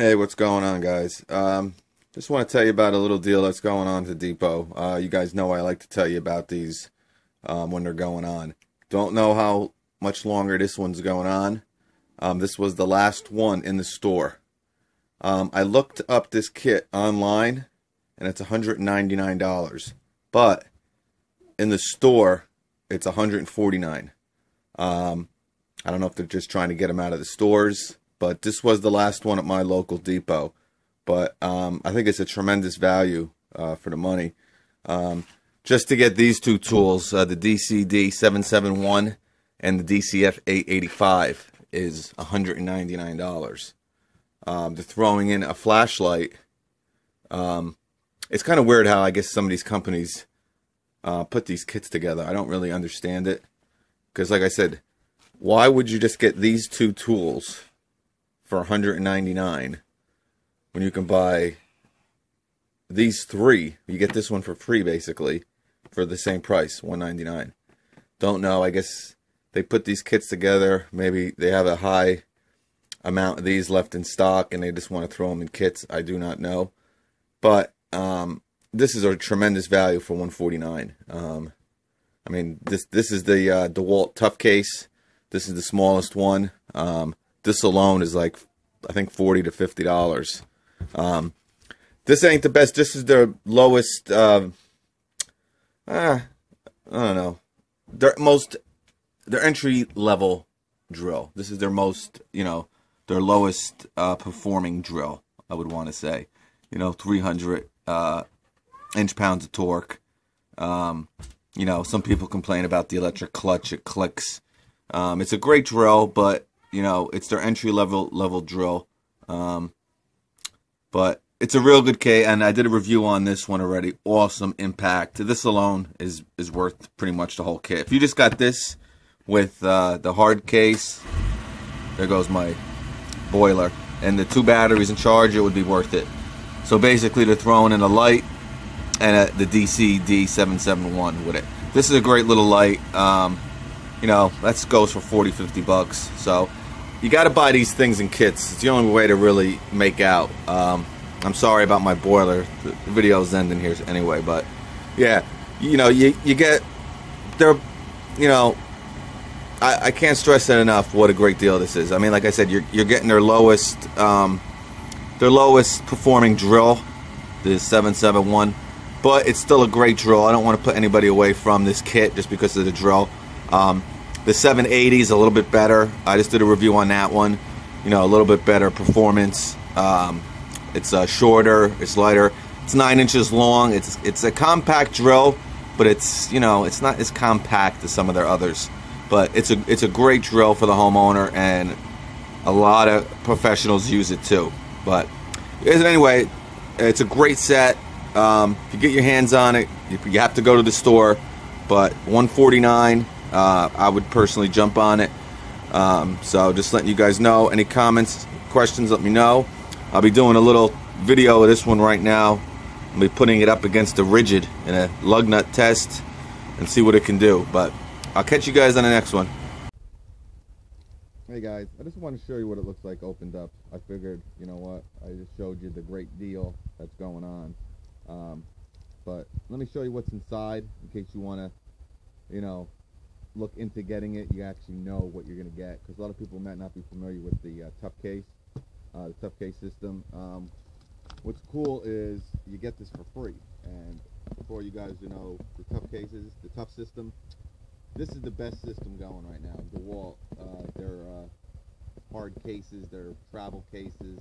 Hey, what's going on, guys? Um, just want to tell you about a little deal that's going on at the Depot. Uh, you guys know I like to tell you about these um, when they're going on. Don't know how much longer this one's going on. Um, this was the last one in the store. Um, I looked up this kit online, and it's $199. But in the store, it's 149. Um, I don't know if they're just trying to get them out of the stores but this was the last one at my local depot. But um, I think it's a tremendous value uh, for the money. Um, just to get these two tools, uh, the DCD 771 and the DCF 885 is $199. Um, they're throwing in a flashlight. Um, it's kind of weird how I guess some of these companies uh, put these kits together. I don't really understand it. Because, like I said, why would you just get these two tools for 199 when you can buy these three you get this one for free basically for the same price 199 don't know. I guess they put these kits together. Maybe they have a high amount of these left in stock and they just want to throw them in kits. I do not know. But um, this is a tremendous value for 149 um, i mean this this is the uh, dewalt tough case. This is the smallest one. Um, this alone is like I think forty to fifty dollars. Um, this ain't the best. This is their lowest. Uh, uh, I don't know. Their most their entry level drill. This is their most you know their lowest uh, performing drill. I would want to say, you know, three hundred uh, inch pounds of torque. Um, you know, some people complain about the electric clutch. It clicks. Um, it's a great drill, but you know, it's their entry level level drill. Um, but it's a real good K, and I did a review on this one already. Awesome impact. This alone is is worth pretty much the whole kit. If you just got this with uh, the hard case, there goes my boiler, and the two batteries and charge, it would be worth it. So basically, they're throwing in a light and a, the DC D771 with it. This is a great little light. Um, you know, that goes for 40, 50 bucks. So you got to buy these things in kits. It's the only way to really make out. Um, I'm sorry about my boiler. The video's ending here anyway, but yeah, you know, you you get they're, you know, I, I can't stress that enough. What a great deal this is. I mean, like I said, you're you're getting their lowest um, their lowest performing drill, the 771, but it's still a great drill. I don't want to put anybody away from this kit just because of the drill. Um, the 780 is a little bit better. I just did a review on that one. You know, a little bit better performance. Um, it's uh, shorter. It's lighter. It's nine inches long. It's it's a compact drill, but it's you know it's not as compact as some of their others. But it's a it's a great drill for the homeowner, and a lot of professionals use it too. But anyway, it's a great set. Um, if you get your hands on it, you have to go to the store. But 149 uh, I would personally jump on it. Um, so just letting you guys know. Any comments, questions, let me know. I'll be doing a little video of this one right now. I'll be putting it up against a Ridgid in a lug nut test and see what it can do. But I'll catch you guys on the next one. Hey guys, I just want to show you what it looks like opened up. I figured, you know what, I just showed you the great deal that's going on. Um, but let me show you what's inside in case you want to, you know, look into getting it, you actually know what you're going to get. Because a lot of people might not be familiar with the uh, tough case, uh, the tough case system. Um, what's cool is you get this for free. And for you guys who know the tough cases, the tough system, this is the best system going right now. DeWalt, uh, their uh, hard cases, their travel cases,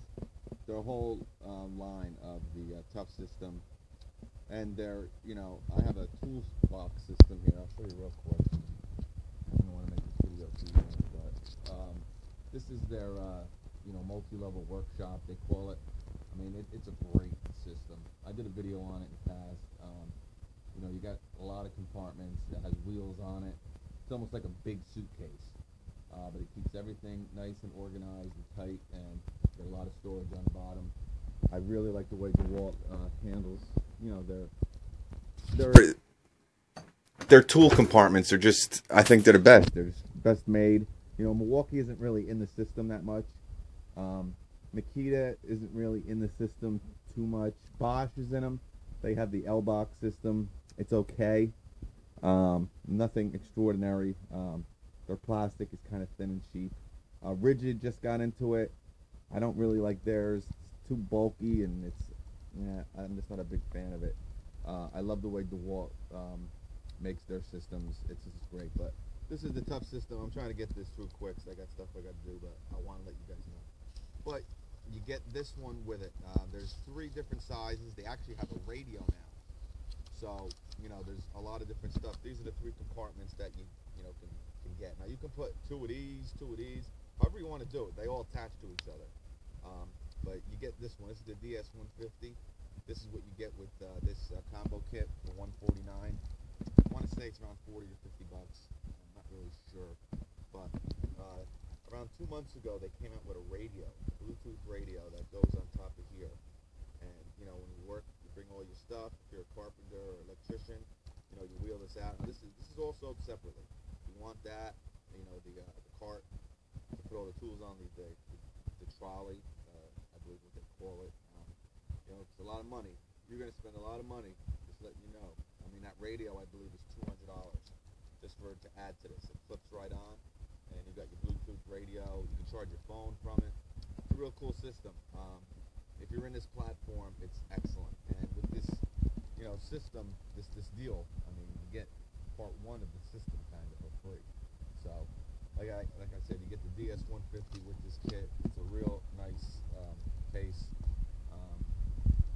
their whole um, line of the uh, tough system. And their, you know, I have a toolbox system here. I'll show you real quick. This is their, uh, you know, multi-level workshop, they call it. I mean, it, it's a great system. I did a video on it in the past. Um, you know, you got a lot of compartments that has wheels on it. It's almost like a big suitcase. Uh, but it keeps everything nice and organized and tight and got a lot of storage on the bottom. I really like the way DeWalt uh, handles, you know, their their their tool compartments are just I think they're the best. They're best made. You know, Milwaukee isn't really in the system that much. Um, Makita isn't really in the system too much. Bosch is in them. They have the L-Box system. It's okay. Um, nothing extraordinary. Um, their plastic is kind of thin and cheap. Uh, Ridgid just got into it. I don't really like theirs. It's too bulky and it's yeah. I'm just not a big fan of it. Uh, I love the way DeWalt um, makes their systems. It's just great. But this is the tough system. I'm trying to get this through quick. So I got stuff I got to do, but I want to let you guys know. But you get this one with it. Uh, there's three different sizes. They actually have a radio now. So, you know, there's a lot of different stuff. These are the three compartments that you, you know, can, can get. Now, you can put two of these, two of these, however you want to do it. They all attach to each other. Um, but you get this one. This is the DS150. This is what you get with uh, this uh, combo kit for 149 I want to say it's around 40 or 50 bucks really sure, but uh, around two months ago, they came out with a radio, a Bluetooth radio that goes on top of here. And, you know, when you work, you bring all your stuff. If you're a carpenter or electrician, you know, you wheel this out. And this is this is all sold separately. You want that, you know, the, uh, the cart to put all the tools on, the, the, the, trolley, uh, I believe what they call it. Um, you know, it's a lot of money. You're going to spend a lot of money, just letting you know. I mean, that radio, I believe, is $200 transferred to add to this. It clips right on, and you've got your Bluetooth radio. You can charge your phone from it. It's a real cool system. Um, if you're in this platform, it's excellent. And with this, you know, system, this this deal, I mean, you get part one of the system kind of for free. So, like I like I said, you get the DS150 with this kit. It's a real nice um, case. Um,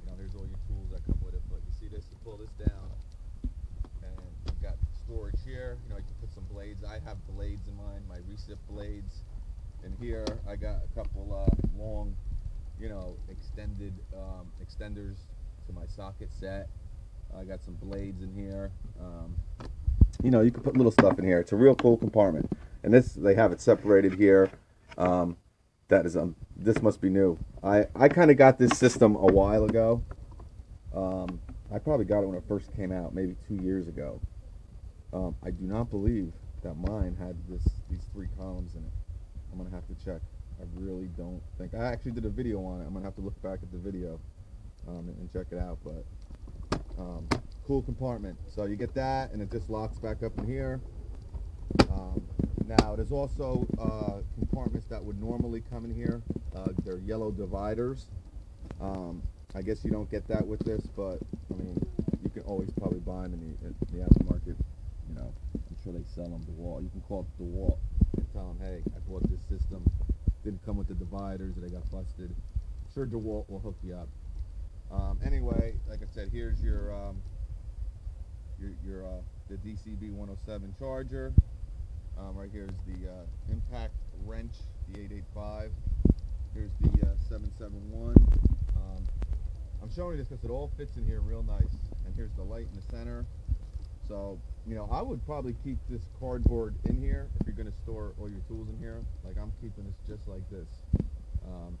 you know, there's all your tools that come with it. But you see this, you pull this down storage here. You know, I can put some blades. I have blades in mine, my recip blades. And here I got a couple uh, long you know, extended um, extenders to my socket set. I got some blades in here. Um, you know, you can put little stuff in here. It's a real cool compartment. And this, they have it separated here. Um, that is, um, this must be new. I, I kind of got this system a while ago. Um, I probably got it when it first came out, maybe two years ago. Um, I do not believe that mine had this these three columns in it. I'm gonna have to check. I really don't think. I actually did a video on it. I'm going to have to look back at the video um, and, and, check it out. But um, cool compartment. So you get that, and it just locks back up in here. Um, now, there's also uh, compartments that would normally come in here. Uh, they're yellow dividers. Um, I guess you don't get that with this, but I mean, you can always probably buy them in the, in the aftermarket. You know, I'm sure they sell them. DeWalt. You can call it DeWalt and tell them, hey, I bought this system didn't come with the dividers, and they got busted. Sure, DeWalt will hook you up. Um, anyway, like I said, here's your um, your, your uh, the DCB 107 charger. Um, right here is the uh, impact wrench, the 885. Here's the uh, 771. Um, I'm showing you this because it all fits in here real nice. And here's the light in the center. So, you know, I would probably keep this cardboard in here if you're going to store all your tools in here. Like I'm keeping this just like this. Um,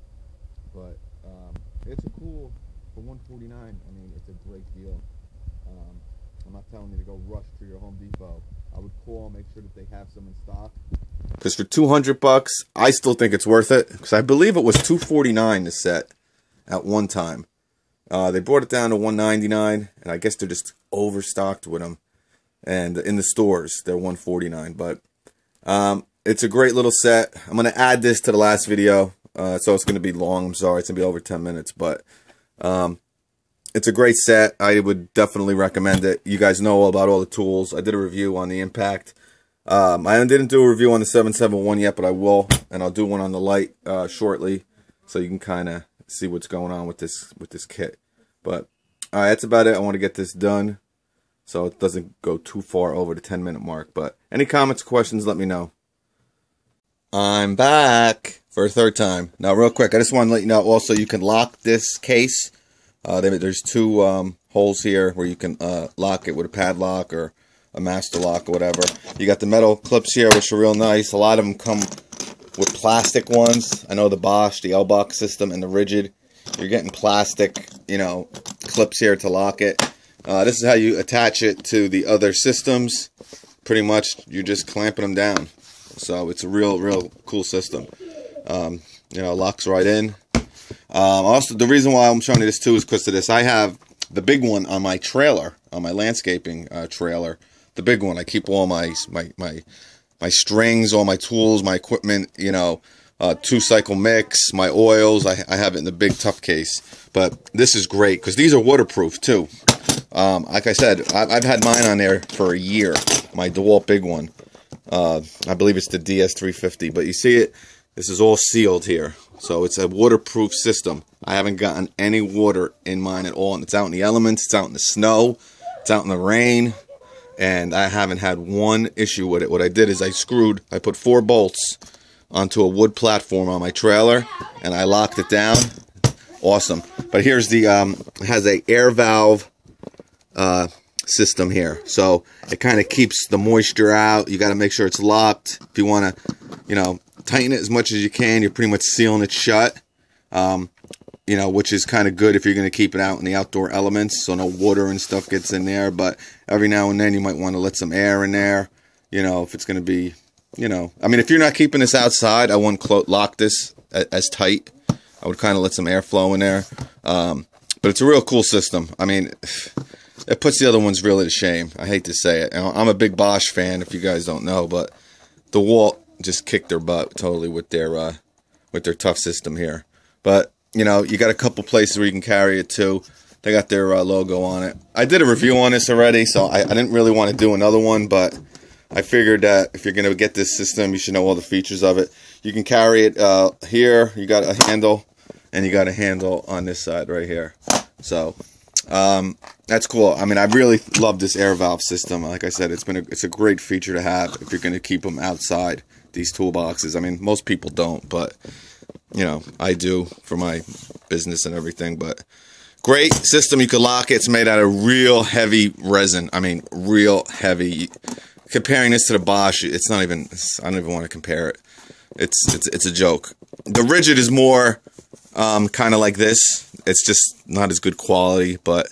but um, it's a cool, for 149 I mean, it's a great deal. Um, I'm not telling you to go rush to your Home Depot. I would call, and make sure that they have some in stock. Because for 200 bucks, I still think it's worth it. Because I believe it was 249 to set at one time. Uh, they brought it down to 199 and I guess they're just overstocked with them and in the stores they're 149 but um, it's a great little set. I'm going to add this to the last video. Uh, so it's going to be long. I'm sorry it's going to be over 10 minutes but um, it's a great set. I would definitely recommend it. You guys know all about all the tools. I did a review on the impact. Um, i didn't do a review on the 771 yet but i will and i'll do one on the light uh, shortly so you can kind of see what's going on with this with this kit. But all right that's about it. I want to get this done so it doesn't go too far over the 10 minute mark. But any comments, questions, let me know. I'm back for a third time. Now, real quick, I just want to let you know also you can lock this case. Uh, there's two um, holes here where you can uh, lock it with a padlock or a master lock or whatever. You got the metal clips here, which are real nice. A lot of them come with plastic ones. I know the Bosch, the L-Box system, and the Ridgid. You're getting plastic, you know, clips here to lock it. Uh, this is how you attach it to the other systems. Pretty much, you're just clamping them down. So it's a real, real cool system. Um, you know, locks right in. Um, also, the reason why I'm showing you this too is because of this. I have the big one on my trailer, on my landscaping uh, trailer. The big one. I keep all my my my my strings, all my tools, my equipment. You know, uh, two cycle mix, my oils. I, I have it in the big tough case. But this is great because these are waterproof too. Um, like I said, I, have had mine on there for a year. My DeWalt big one. Uh, I believe it's the DS350. But you see it? This is all sealed here. So it's a waterproof system. I haven't gotten any water in mine at all. And it's out in the elements. It's out in the snow. It's out in the rain. And I haven't had one issue with it. What I did is I screwed, I put four bolts onto a wood platform on my trailer. And I locked it down. Awesome. But here's the, um, it has a air valve uh, system here. So it kind of keeps the moisture out. You got to make sure it's locked. If you want to, you know, tighten it as much as you can, you're pretty much sealing it shut. Um, you know, which is kind of good if you're going to keep it out in the outdoor elements, so no water and stuff gets in there. But every now and then you might want to let some air in there. You know, if it's going to be, you know, I mean, if you're not keeping this outside, I wouldn't lock this as, tight. I would kind of let some air flow in there. Um, but it's a real cool system. I mean, it puts the other ones really to shame. I hate to say it. I'm a big Bosch fan, if you guys don't know, but DeWalt just kicked their butt totally with their uh, with their tough system here. But you know, you got a couple places where you can carry it too. They got their uh, logo on it. I did a review on this already, so I, I didn't really want to do another one, but I figured that if you're going to get this system, you should know all the features of it. You can carry it uh, here. You got a handle, and you got a handle on this side right here. So um, that's cool. I mean, I really love this air valve system. Like I said, it's been a, it's a great feature to have if you're going to keep them outside these toolboxes. I mean, most people don't, but you know, I do for my business and everything. But great system. You can lock it. It's made out of real heavy resin. I mean, real heavy. Comparing this to the Bosch, it's not even. It's, I don't even want to compare it. It's it's it's a joke. The Ridgid is more um, kind of like this. It's just not as good quality, but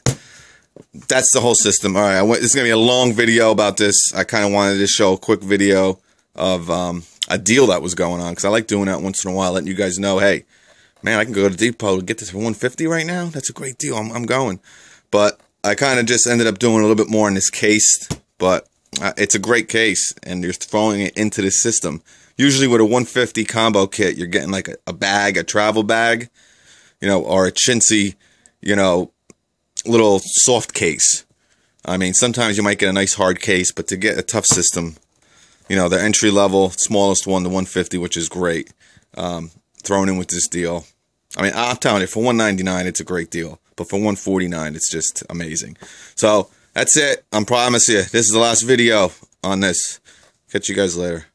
that's the whole system. All right, I went, this is gonna be a long video about this. I kind of wanted to show a quick video of um, a deal that was going on because I like doing that once in a while, letting you guys know, hey, man, I can go to Depot and get this for 150 right now. That's a great deal. I'm, I'm going, but I kind of just ended up doing a little bit more in this case, but uh, it's a great case, and you're throwing it into the system. Usually with a 150 combo kit, you're getting like a, a bag, a travel bag, you know, or a chintzy, you know, little soft case. I mean, sometimes you might get a nice hard case, but to get a tough system, you know, the entry level, smallest one, the 150, which is great, um, thrown in with this deal. I mean, I'm telling you, for 199, it's a great deal, but for 149, it's just amazing. So that's it. I'm promising you, this is the last video on this. Catch you guys later.